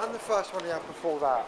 and the first one he had before that.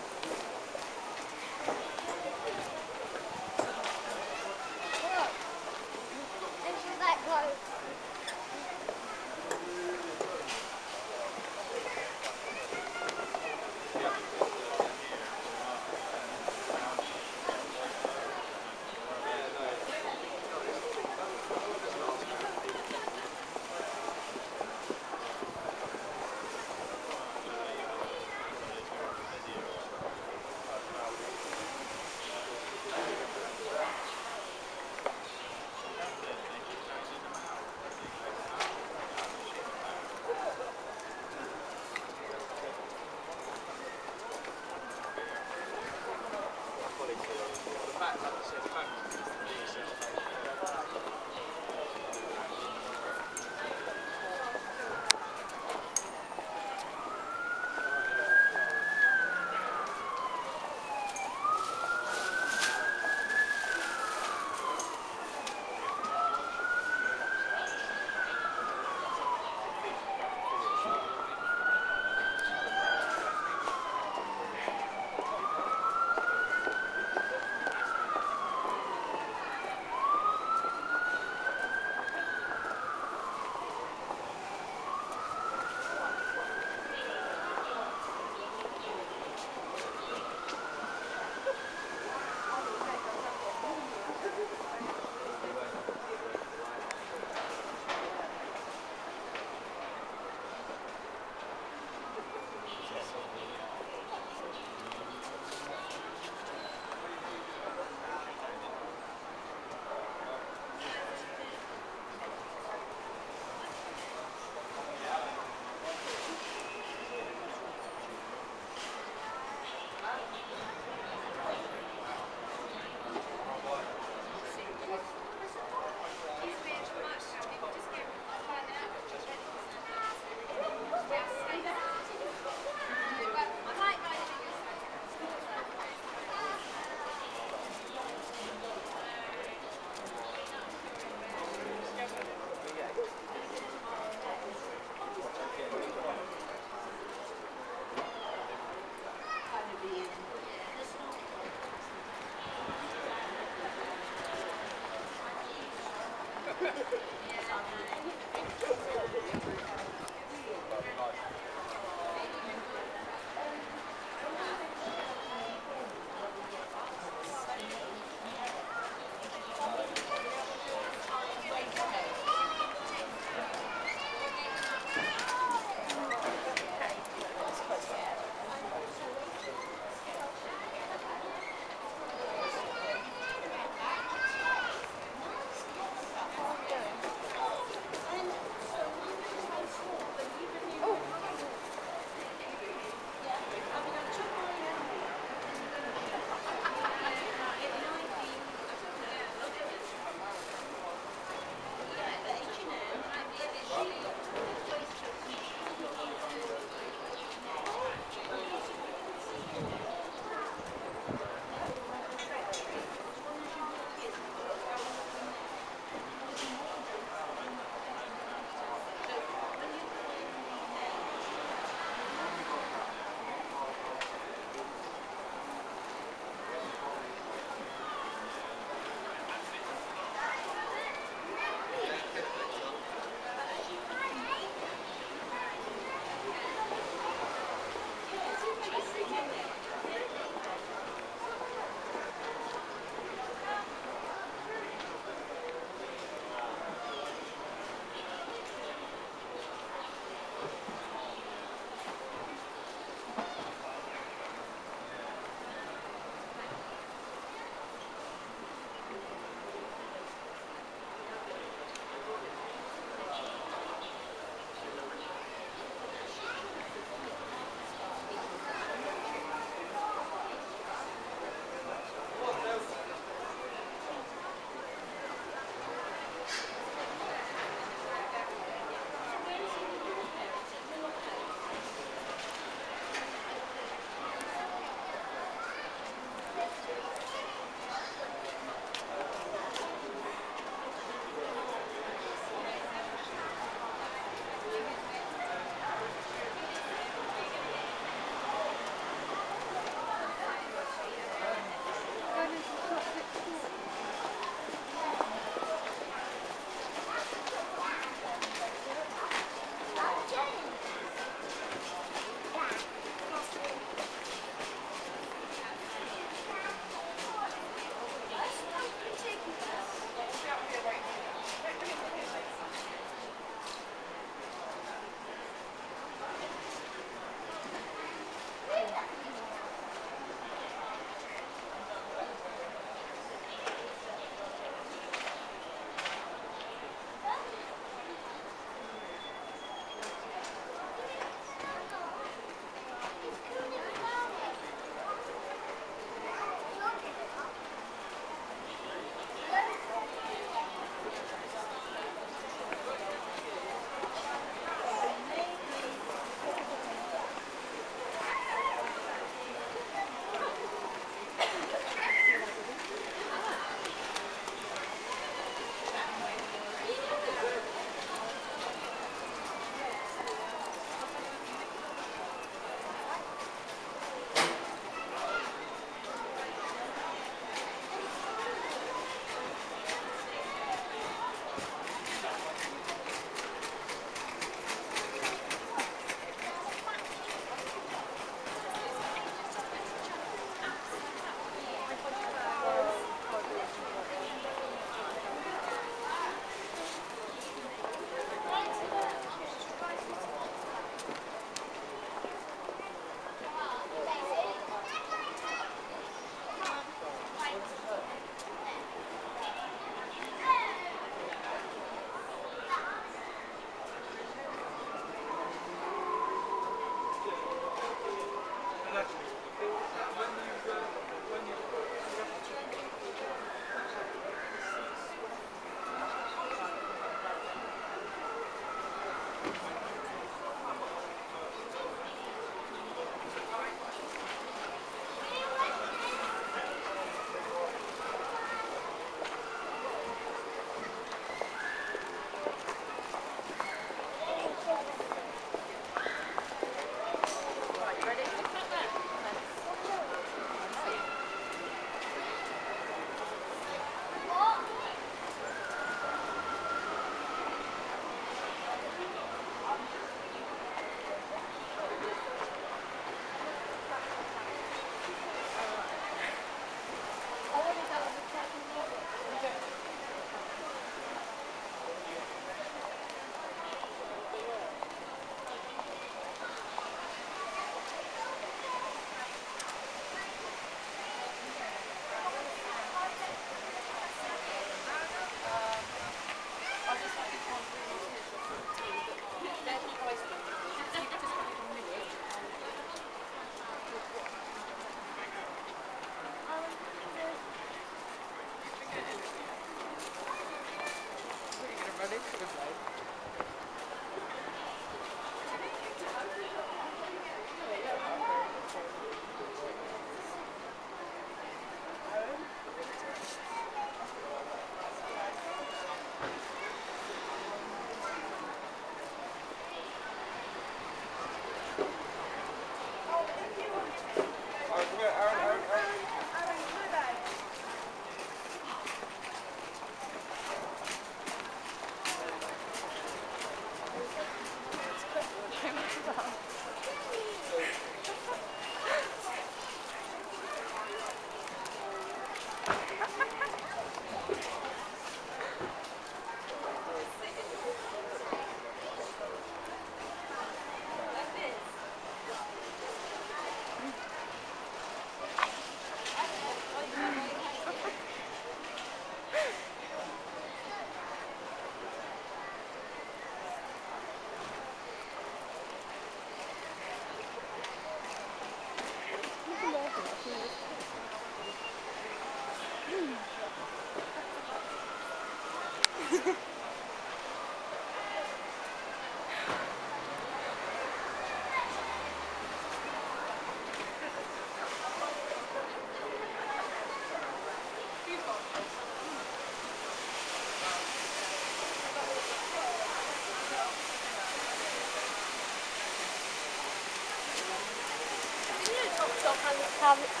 have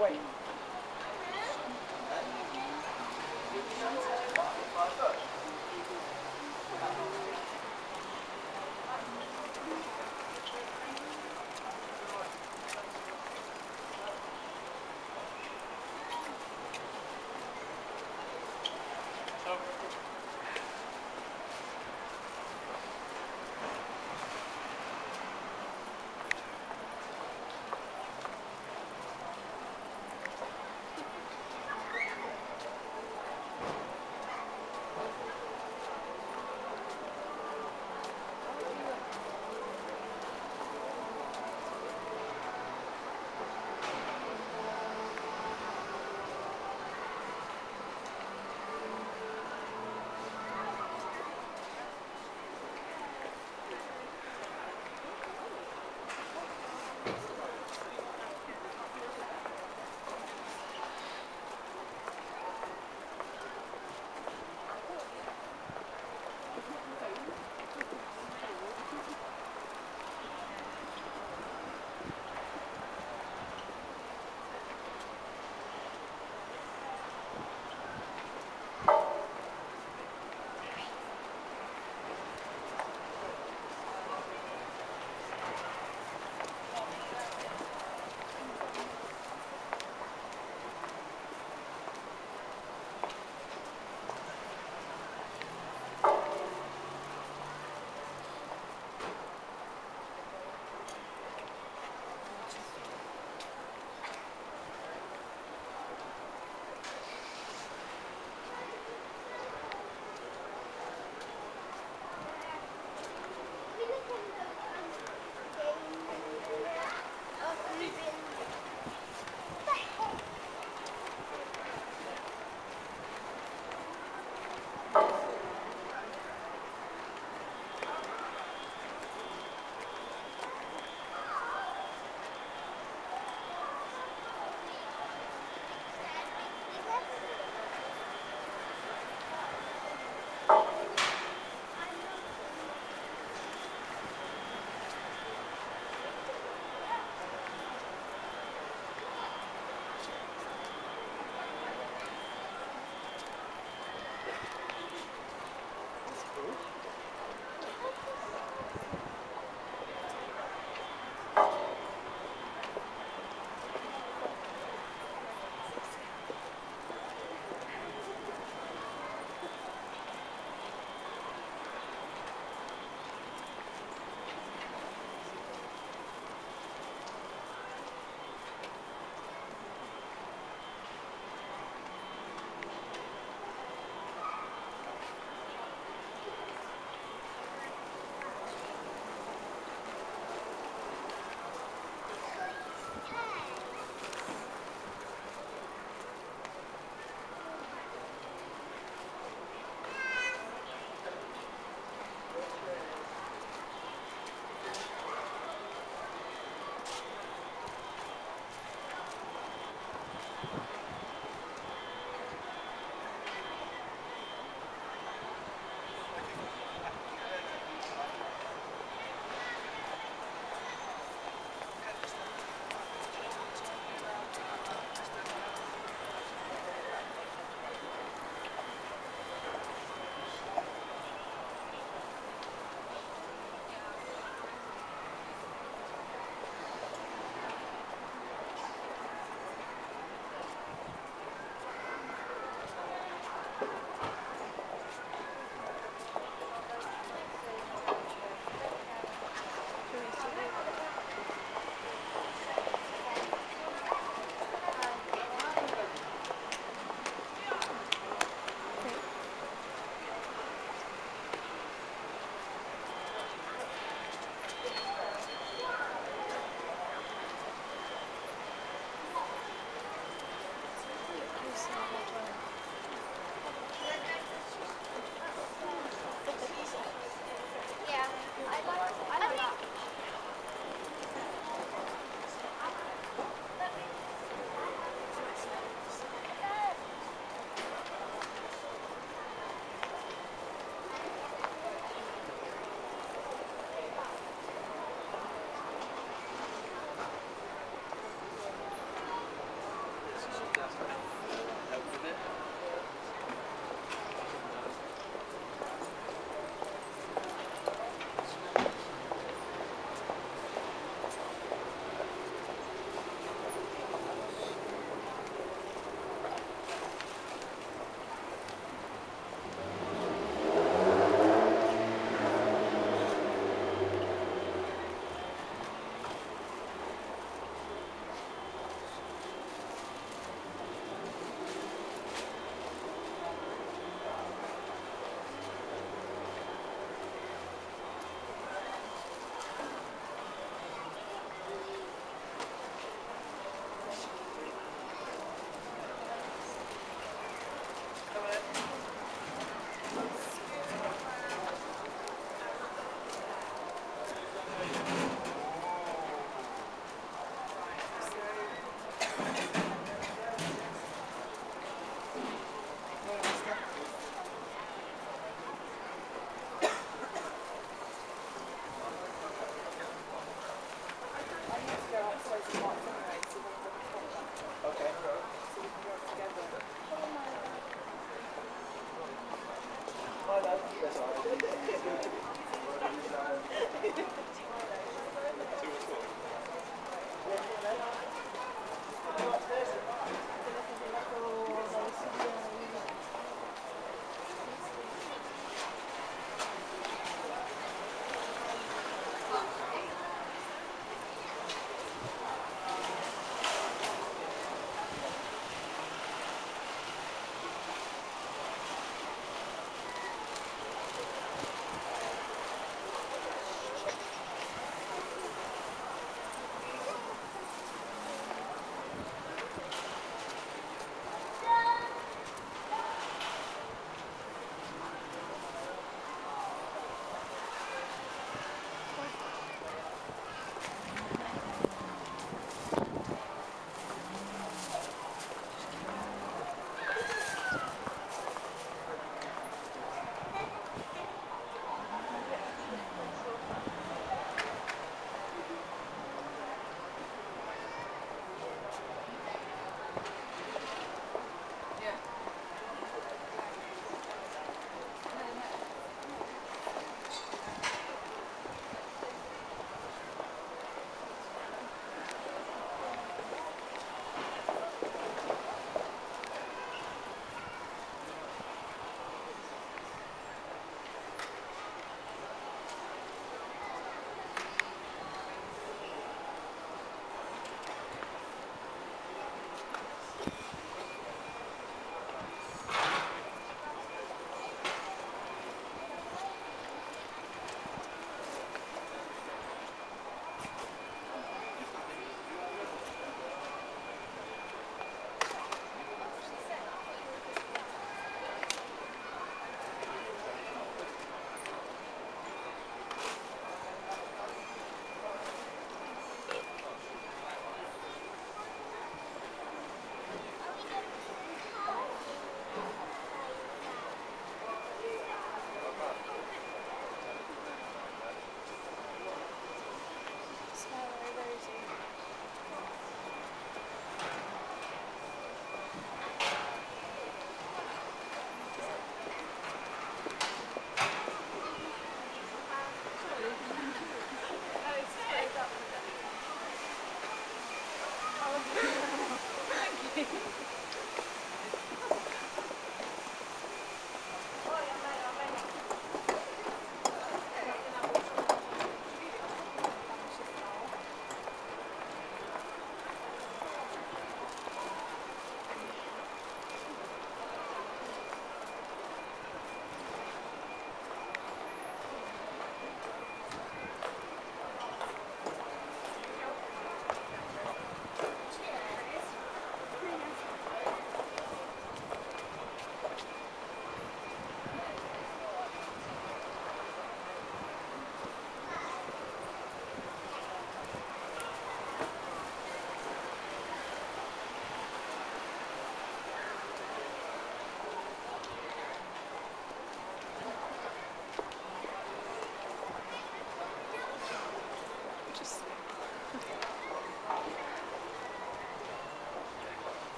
away. So